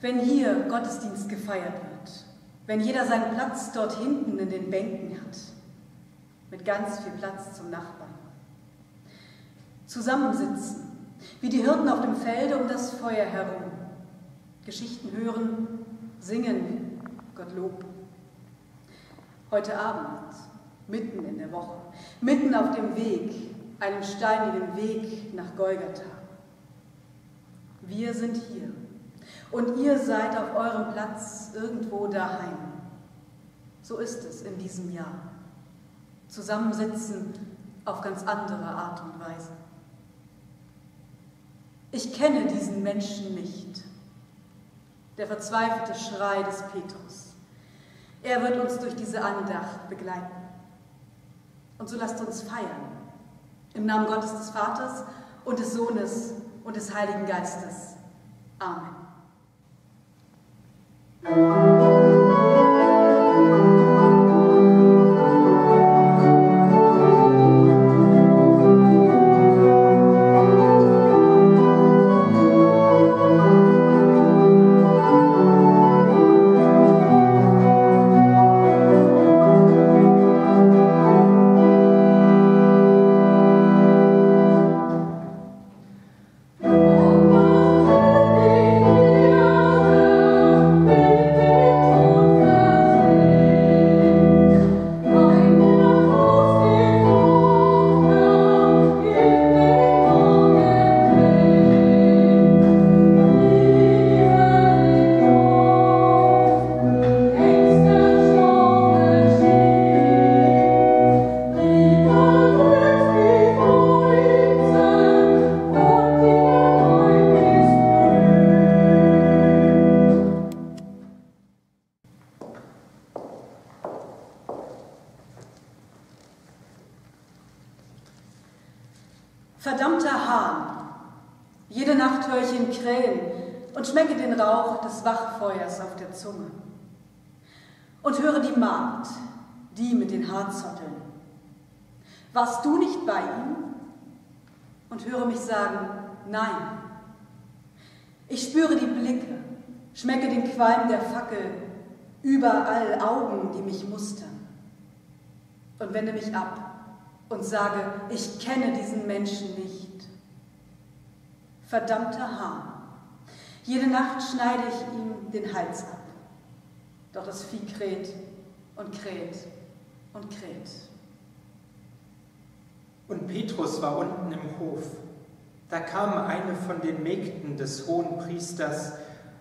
wenn hier Gottesdienst gefeiert wird, wenn jeder seinen Platz dort hinten in den Bänken hat, mit ganz viel Platz zum Nachbarn. Zusammensitzen, wie die Hirten auf dem Felde um das Feuer herum, Geschichten hören, singen, Gott loben. Heute Abend, mitten in der Woche, mitten auf dem Weg, einem steinigen Weg nach Golgatha. Wir sind hier und ihr seid auf eurem Platz irgendwo daheim. So ist es in diesem Jahr. Zusammensitzen auf ganz andere Art und Weise. Ich kenne diesen Menschen nicht. Der verzweifelte Schrei des Petrus. Er wird uns durch diese Andacht begleiten. Und so lasst uns feiern. Im Namen Gottes des Vaters und des Sohnes und des Heiligen Geistes. Amen. Música Verdammter Hahn, jede Nacht höre ich ihn krähen und schmecke den Rauch des Wachfeuers auf der Zunge. Und höre die Magd, die mit den Haarzotteln. Warst du nicht bei ihm? Und höre mich sagen, nein. Ich spüre die Blicke, schmecke den Qualm der Fackel, überall Augen, die mich mustern. Und wende mich ab und sage, ich kenne diesen Menschen nicht. Verdammter Hahn, jede Nacht schneide ich ihm den Hals ab. Doch das Vieh kräht und kräht und kräht. Und Petrus war unten im Hof. Da kam eine von den Mägden des hohen Priesters,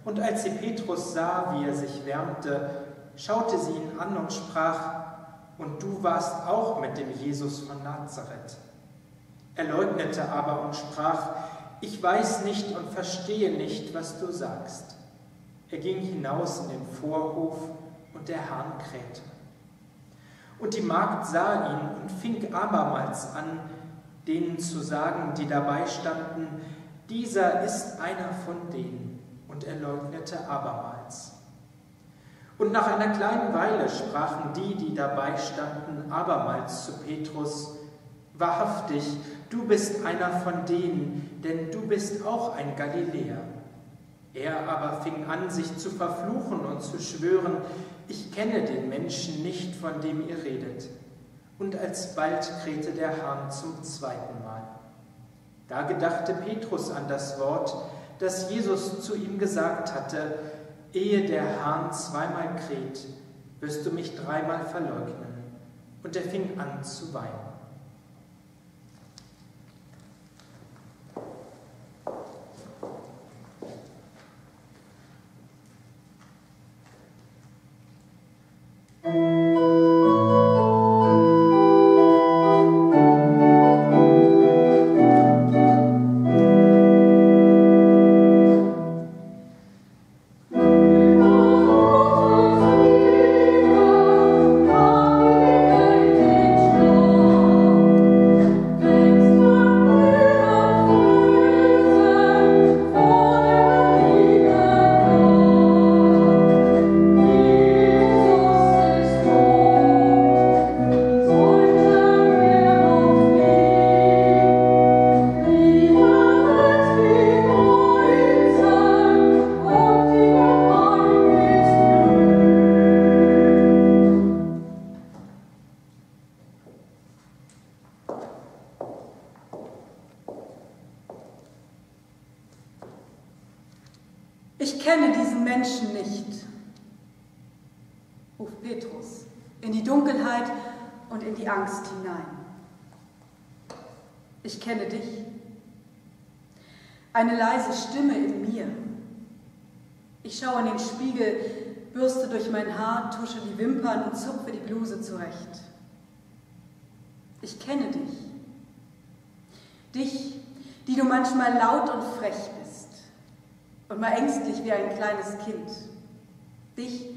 und als sie Petrus sah, wie er sich wärmte, schaute sie ihn an und sprach, und du warst auch mit dem Jesus von Nazareth. Er leugnete aber und sprach, ich weiß nicht und verstehe nicht, was du sagst. Er ging hinaus in den Vorhof und der Hahn krähte. Und die Magd sah ihn und fing abermals an, denen zu sagen, die dabei standen, dieser ist einer von denen. Und er leugnete abermals. Und nach einer kleinen Weile sprachen die, die dabei standen, abermals zu Petrus, Wahrhaftig, du bist einer von denen, denn du bist auch ein Galiläer. Er aber fing an, sich zu verfluchen und zu schwören, ich kenne den Menschen nicht, von dem ihr redet. Und alsbald krähte der Hahn zum zweiten Mal. Da gedachte Petrus an das Wort, das Jesus zu ihm gesagt hatte, Ehe der Hahn zweimal kräht, wirst du mich dreimal verleugnen. Und er fing an zu weinen. Kenne diesen Menschen nicht. Ruf Petrus in die Dunkelheit und in die Angst hinein. Ich kenne dich. Eine leise Stimme in mir. Ich schaue in den Spiegel, bürste durch mein Haar, tusche die Wimpern und zupfe die Bluse zurecht. Ich kenne dich. Dich, die du manchmal laut und frech bist und mal ängstlich wie ein kleines Kind. Dich,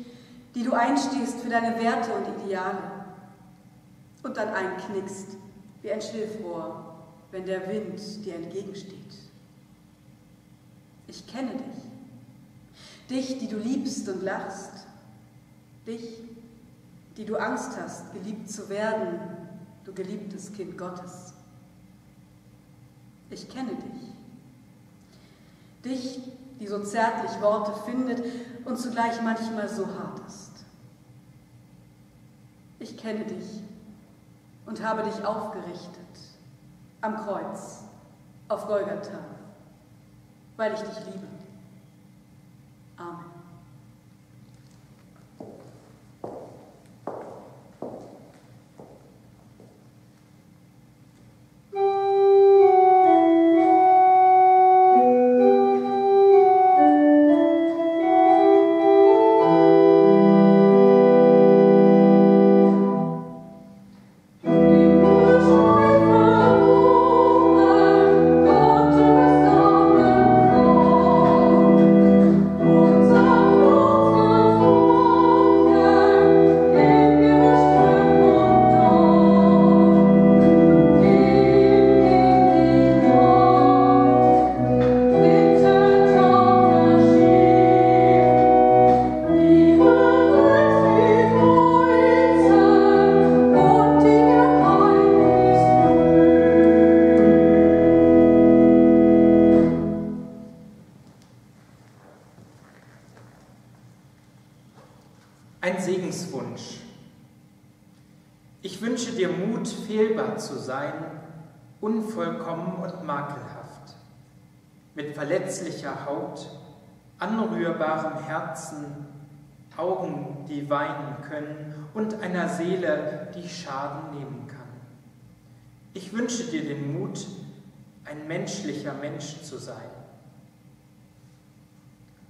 die du einstehst für deine Werte und Ideale und dann einknickst wie ein Schilfrohr, wenn der Wind dir entgegensteht. Ich kenne dich. Dich, die du liebst und lachst. Dich, die du Angst hast, geliebt zu werden, du geliebtes Kind Gottes. Ich kenne dich. Dich, die so zärtlich Worte findet und zugleich manchmal so hart ist. Ich kenne dich und habe dich aufgerichtet am Kreuz auf Golgatha, weil ich dich liebe. Amen. Ein Segenswunsch. Ich wünsche dir Mut, fehlbar zu sein, unvollkommen und makelhaft, mit verletzlicher Haut, anrührbarem Herzen, Augen, die weinen können und einer Seele, die Schaden nehmen kann. Ich wünsche dir den Mut, ein menschlicher Mensch zu sein.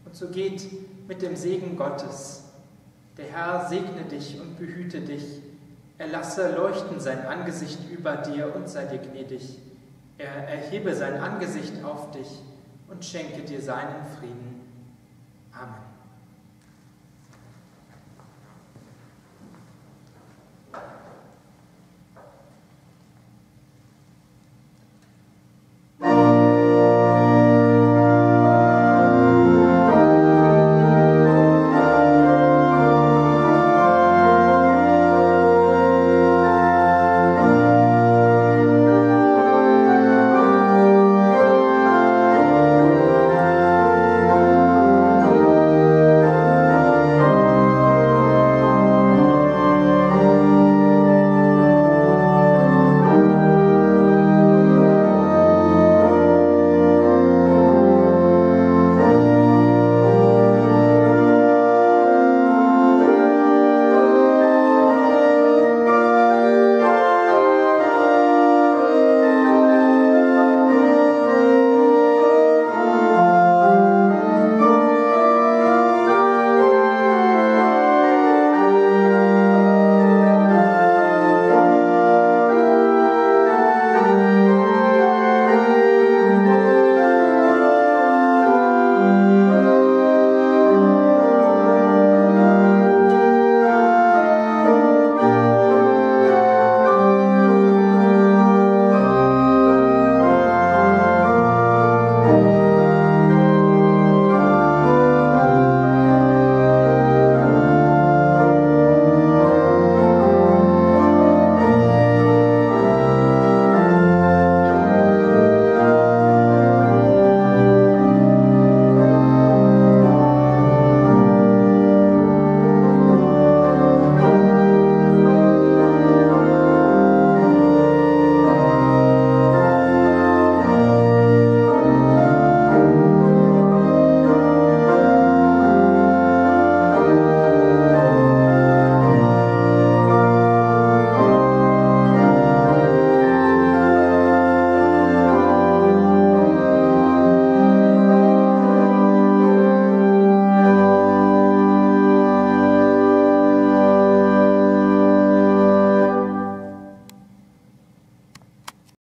Und so geht mit dem Segen Gottes der Herr segne dich und behüte dich. Er lasse leuchten sein Angesicht über dir und sei dir gnädig. Er erhebe sein Angesicht auf dich und schenke dir seinen Frieden. Amen.